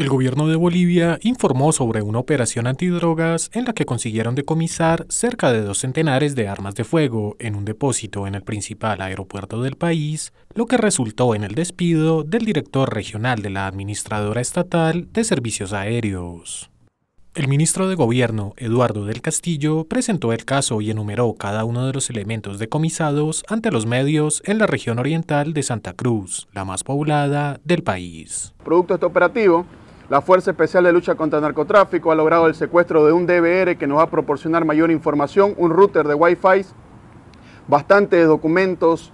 El gobierno de Bolivia informó sobre una operación antidrogas en la que consiguieron decomisar cerca de dos centenares de armas de fuego en un depósito en el principal aeropuerto del país, lo que resultó en el despido del director regional de la Administradora Estatal de Servicios Aéreos. El ministro de Gobierno, Eduardo del Castillo, presentó el caso y enumeró cada uno de los elementos decomisados ante los medios en la región oriental de Santa Cruz, la más poblada del país. Producto de este operativo, la Fuerza Especial de Lucha contra el Narcotráfico ha logrado el secuestro de un DVR que nos va a proporcionar mayor información, un router de Wi-Fi, bastantes documentos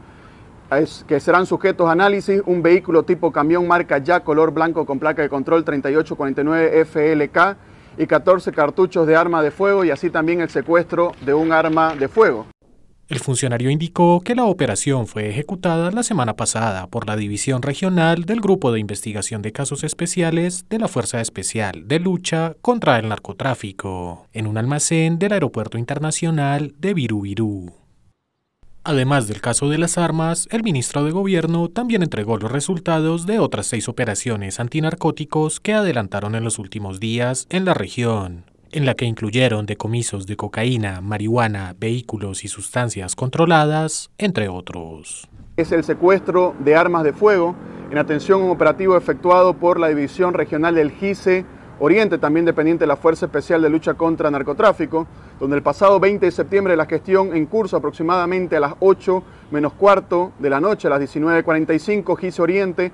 que serán sujetos a análisis, un vehículo tipo camión marca ya color blanco con placa de control 3849 FLK y 14 cartuchos de arma de fuego y así también el secuestro de un arma de fuego. El funcionario indicó que la operación fue ejecutada la semana pasada por la División Regional del Grupo de Investigación de Casos Especiales de la Fuerza Especial de Lucha contra el Narcotráfico, en un almacén del Aeropuerto Internacional de Viruvirú. Además del caso de las armas, el ministro de Gobierno también entregó los resultados de otras seis operaciones antinarcóticos que adelantaron en los últimos días en la región en la que incluyeron decomisos de cocaína, marihuana, vehículos y sustancias controladas, entre otros. Es el secuestro de armas de fuego en atención a un operativo efectuado por la División Regional del GICE Oriente, también dependiente de la Fuerza Especial de Lucha contra Narcotráfico, donde el pasado 20 de septiembre la gestión en curso aproximadamente a las 8 menos cuarto de la noche, a las 19.45, GICE Oriente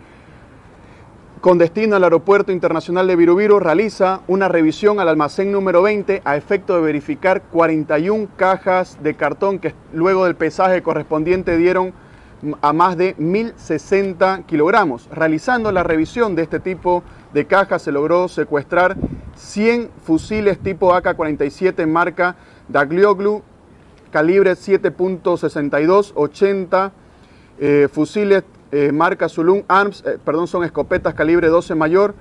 con destino al Aeropuerto Internacional de Virubiru, realiza una revisión al almacén número 20 a efecto de verificar 41 cajas de cartón que luego del pesaje correspondiente dieron a más de 1.060 kilogramos. Realizando la revisión de este tipo de cajas se logró secuestrar 100 fusiles tipo AK-47 marca Daglioglu, calibre 7.62, 80 eh, fusiles eh, marca Zulun Arms, eh, perdón, son escopetas calibre 12 mayor,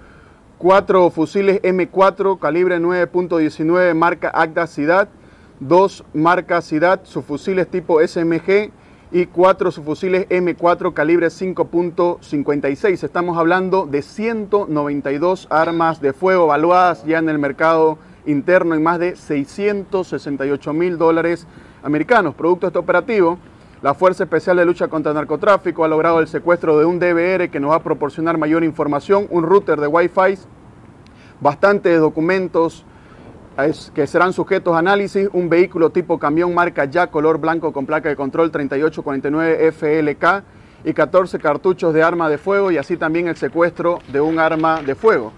cuatro fusiles M4 calibre 9.19 marca Agda Ciudad, dos marca Ciudad, fusiles tipo SMG y cuatro subfusiles M4 calibre 5.56. Estamos hablando de 192 armas de fuego evaluadas ya en el mercado interno en más de 668 mil dólares americanos. Producto de este operativo, la Fuerza Especial de Lucha contra el Narcotráfico ha logrado el secuestro de un DVR que nos va a proporcionar mayor información, un router de Wi-Fi, bastantes documentos que serán sujetos a análisis, un vehículo tipo camión marca ya color blanco con placa de control 3849 FLK y 14 cartuchos de arma de fuego y así también el secuestro de un arma de fuego.